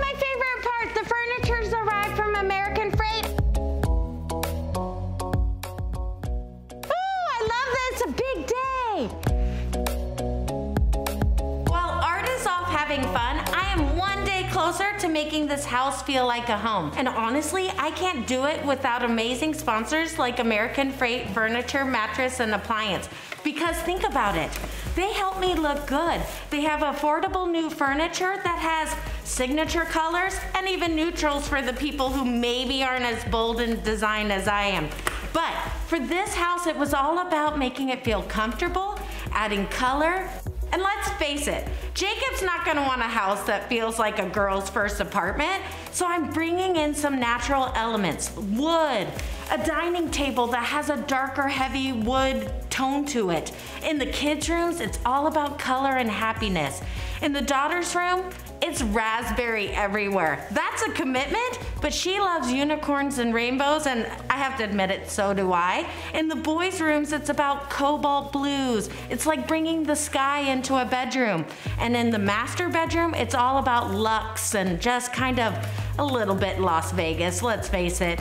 my favorite part. The furniture's arrived from American Freight. Oh, I love this! it's a big day. Making this house feel like a home. And honestly, I can't do it without amazing sponsors like American Freight Furniture, Mattress, and Appliance. Because think about it, they help me look good. They have affordable new furniture that has signature colors and even neutrals for the people who maybe aren't as bold in design as I am. But for this house, it was all about making it feel comfortable, adding color, face it, Jacob's not gonna want a house that feels like a girl's first apartment, so I'm bringing in some natural elements. Wood, a dining table that has a darker, heavy wood tone to it. In the kids' rooms, it's all about color and happiness. In the daughter's room, it's raspberry everywhere. That's a commitment, but she loves unicorns and rainbows, and I have to admit it, so do I. In the boys' rooms, it's about cobalt blues. It's like bringing the sky into a bedroom. And in the master bedroom, it's all about luxe and just kind of a little bit Las Vegas, let's face it.